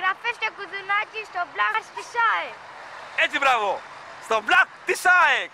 Εγγραφές και κουδουνάκι στο Black της ΑΕΚ. Έτσι μπράβο! Στο Black της ΑΕΚ!